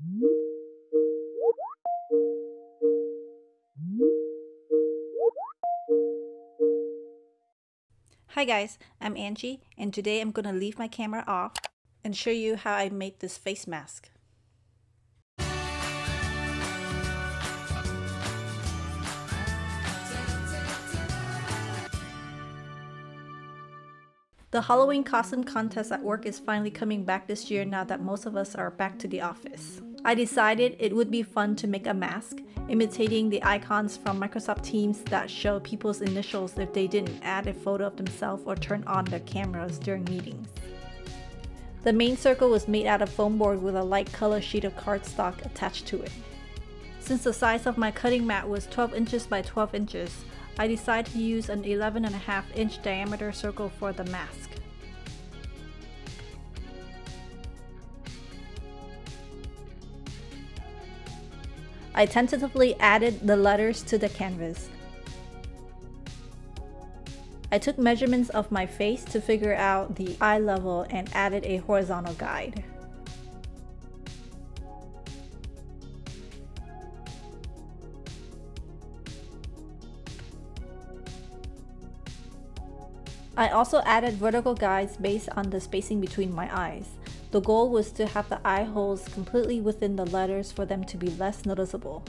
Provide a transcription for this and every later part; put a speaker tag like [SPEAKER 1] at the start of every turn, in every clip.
[SPEAKER 1] Hi guys, I'm Angie and today I'm gonna leave my camera off and show you how I made this face mask. The Halloween costume contest at work is finally coming back this year now that most of us are back to the office. I decided it would be fun to make a mask, imitating the icons from Microsoft Teams that show people's initials if they didn't add a photo of themselves or turn on their cameras during meetings. The main circle was made out of foam board with a light color sheet of cardstock attached to it. Since the size of my cutting mat was 12 inches by 12 inches, I decided to use an 11.5 inch diameter circle for the mask. I tentatively added the letters to the canvas. I took measurements of my face to figure out the eye level and added a horizontal guide. I also added vertical guides based on the spacing between my eyes. The goal was to have the eye holes completely within the letters for them to be less noticeable.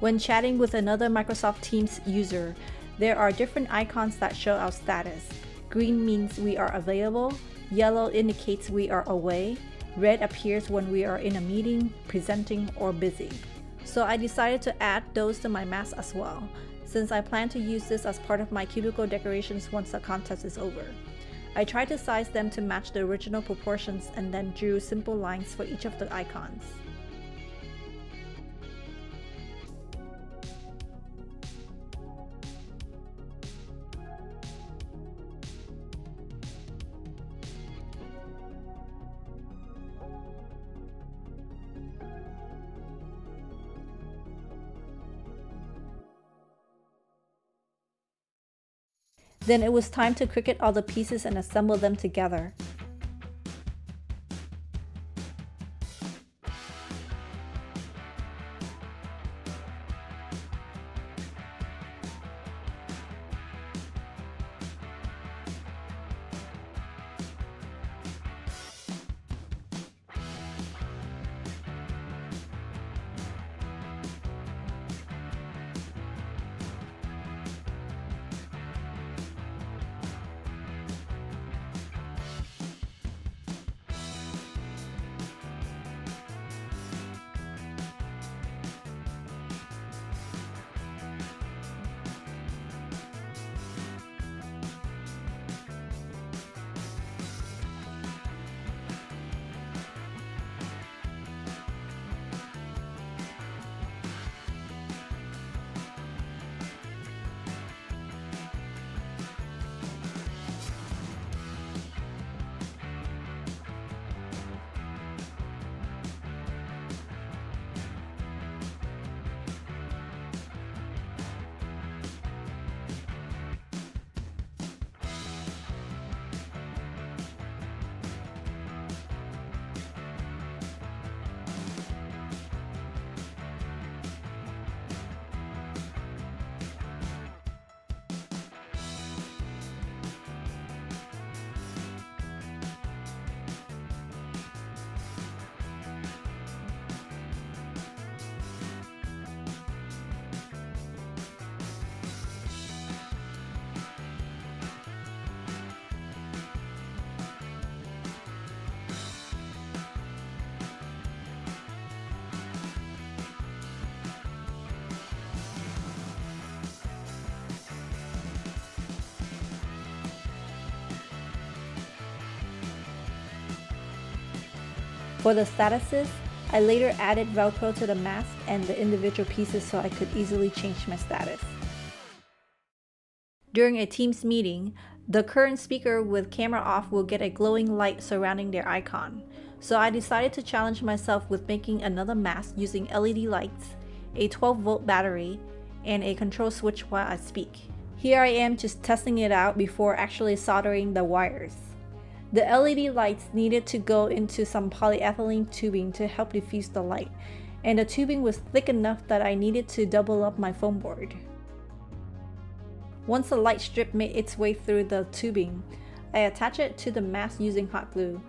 [SPEAKER 1] When chatting with another Microsoft Teams user, there are different icons that show our status. Green means we are available, yellow indicates we are away, red appears when we are in a meeting, presenting, or busy so I decided to add those to my mask as well, since I plan to use this as part of my cubicle decorations once the contest is over. I tried to size them to match the original proportions and then drew simple lines for each of the icons. Then it was time to Cricut all the pieces and assemble them together. For the statuses, I later added Velcro to the mask and the individual pieces so I could easily change my status. During a Teams meeting, the current speaker with camera off will get a glowing light surrounding their icon. So I decided to challenge myself with making another mask using LED lights, a 12 volt battery, and a control switch while I speak. Here I am just testing it out before actually soldering the wires. The LED lights needed to go into some polyethylene tubing to help diffuse the light, and the tubing was thick enough that I needed to double up my foam board. Once the light strip made its way through the tubing, I attach it to the mast using hot glue.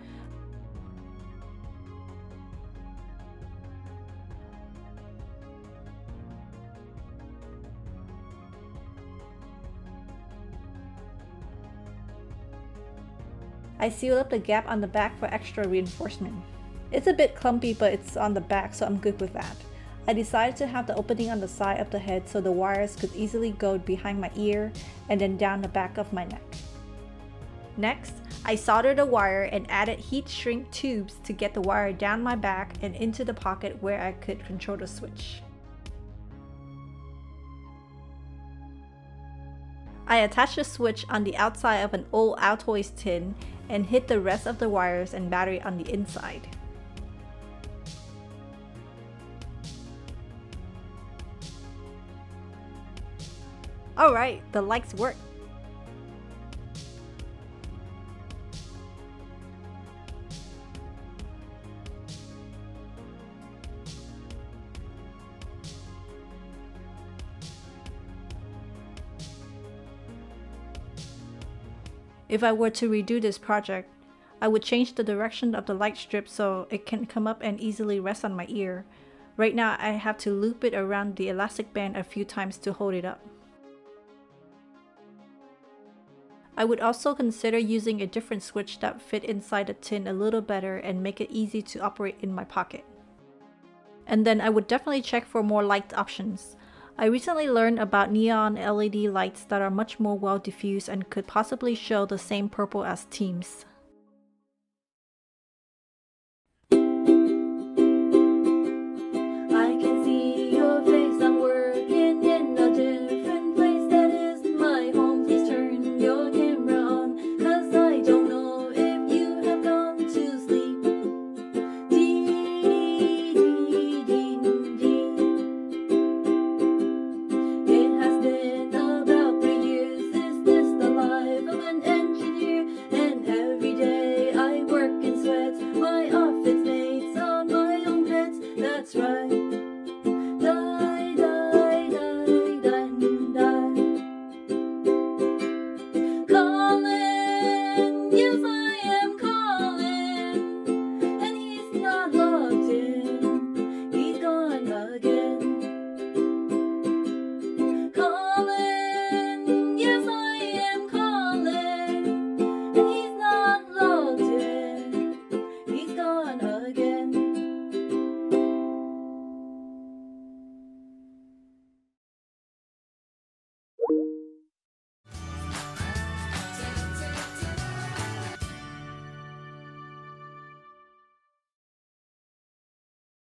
[SPEAKER 1] I sealed up the gap on the back for extra reinforcement. It's a bit clumpy but it's on the back so I'm good with that. I decided to have the opening on the side of the head so the wires could easily go behind my ear and then down the back of my neck. Next, I soldered the wire and added heat shrink tubes to get the wire down my back and into the pocket where I could control the switch. I attached the switch on the outside of an old Altoids tin and hit the rest of the wires and battery on the inside. Alright, the lights work. If I were to redo this project, I would change the direction of the light strip so it can come up and easily rest on my ear. Right now I have to loop it around the elastic band a few times to hold it up. I would also consider using a different switch that fit inside the tin a little better and make it easy to operate in my pocket. And then I would definitely check for more light options. I recently learned about neon LED lights that are much more well diffused and could possibly show the same purple as Teams.